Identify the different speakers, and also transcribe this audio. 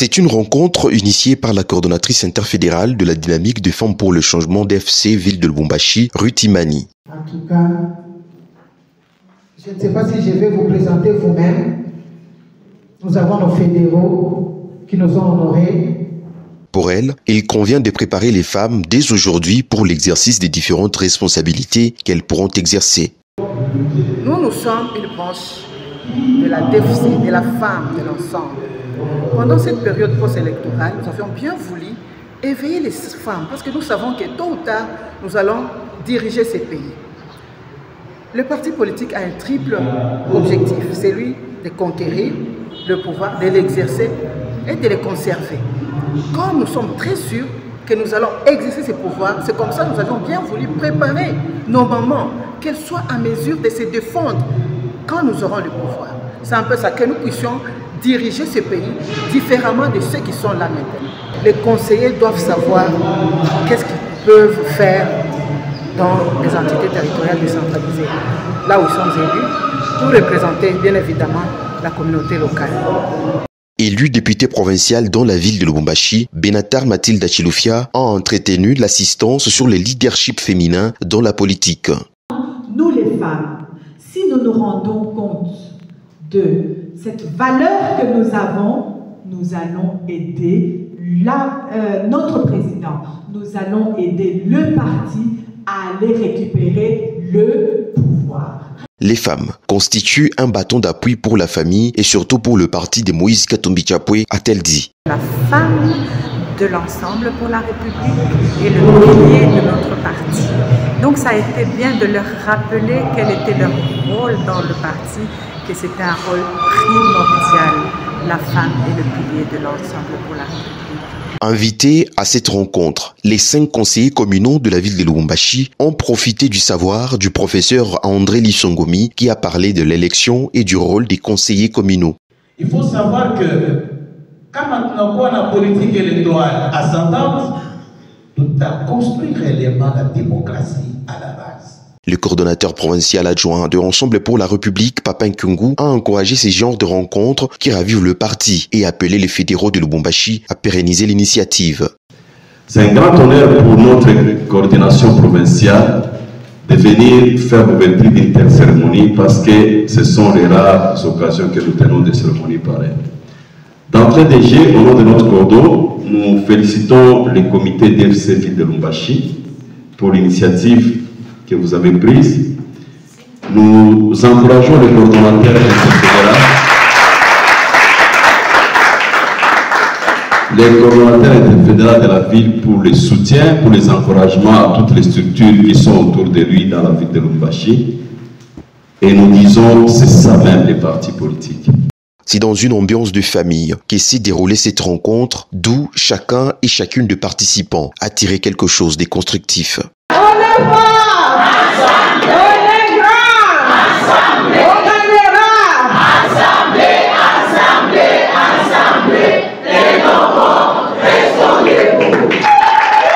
Speaker 1: C'est une rencontre initiée par la coordonnatrice interfédérale de la dynamique de femmes pour le changement d'FC Ville de Lubumbashi, Rutimani.
Speaker 2: En tout cas, je ne sais pas si je vais vous présenter vous-même. Nous avons nos fédéraux qui nous ont honorés.
Speaker 1: Pour elle, il convient de préparer les femmes dès aujourd'hui pour l'exercice des différentes responsabilités qu'elles pourront exercer.
Speaker 3: Nous, nous sommes une branche de la DFC, de la femme, de l'ensemble. Pendant cette période post-électorale, nous avions bien voulu éveiller les femmes parce que nous savons que tôt ou tard, nous allons diriger ces pays. Le parti politique a un triple objectif, celui de conquérir le pouvoir, de l'exercer et de le conserver. Quand nous sommes très sûrs que nous allons exercer ces pouvoirs, c'est comme ça que nous avons bien voulu préparer nos mamans, qu'elles soient à mesure de se défendre quand nous aurons le pouvoir. C'est un peu ça, que nous puissions diriger ce pays différemment de ceux qui sont là maintenant. Les conseillers doivent savoir qu'est-ce qu'ils peuvent faire dans les entités territoriales décentralisées, là où ils sont élus, pour représenter bien évidemment la communauté locale.
Speaker 1: Élu député provincial dans la ville de Lubumbashi, Benatar Mathilde Achilufia a entretenu l'assistance sur le leadership féminin dans la politique.
Speaker 4: Nous les femmes, si nous nous rendons compte de cette valeur que nous avons, nous allons aider la, euh, notre président, nous allons aider le parti à aller récupérer le pouvoir.
Speaker 1: Les femmes constituent un bâton d'appui pour la famille et surtout pour le parti de Moïse Katumbi Chapwe, a-t-elle dit.
Speaker 5: La femme de l'ensemble pour la République et le pilier de notre parti. Ça a été bien de leur rappeler quel était leur rôle dans le parti, que c'était un rôle primordial, la femme et le pilier de l'ensemble pour la République.
Speaker 1: Invités à cette rencontre, les cinq conseillers communaux de la ville de Lubumbashi ont profité du savoir du professeur André Lissongomi qui a parlé de l'élection et du rôle des conseillers communaux.
Speaker 6: Il faut savoir que kama tunakuwa na politique électorale ascendante, tutaconstruire réellement la démocratie à la base.
Speaker 1: Le coordonnateur provincial adjoint de Ensemble pour la République, Papin Kungu, a encouragé ces genres de rencontres qui ravivent le parti et appelé les fédéraux de Lubumbashi à pérenniser l'initiative.
Speaker 7: C'est un grand honneur pour notre coordination provinciale de venir faire l'ouverture d'une telle cérémonie parce que ce sont les rares occasions que nous tenons des cérémonies pareilles. D'entrée de jeu, au nom de notre cordon, nous félicitons le comité d'FC Ville de Lumbashi pour l'initiative que vous avez prise. Nous encourageons le coordonnateur interfédéral, les coordonnateurs interfédéraux de la ville pour le soutien, pour les encouragements à toutes les structures qui sont autour de lui dans la ville de Lumbashi. Et nous disons, c'est ça même les partis politiques.
Speaker 1: C'est dans une ambiance de famille qu'est s'est déroulée cette rencontre, d'où chacun et chacune des participants a tiré quelque chose de constructif.
Speaker 2: On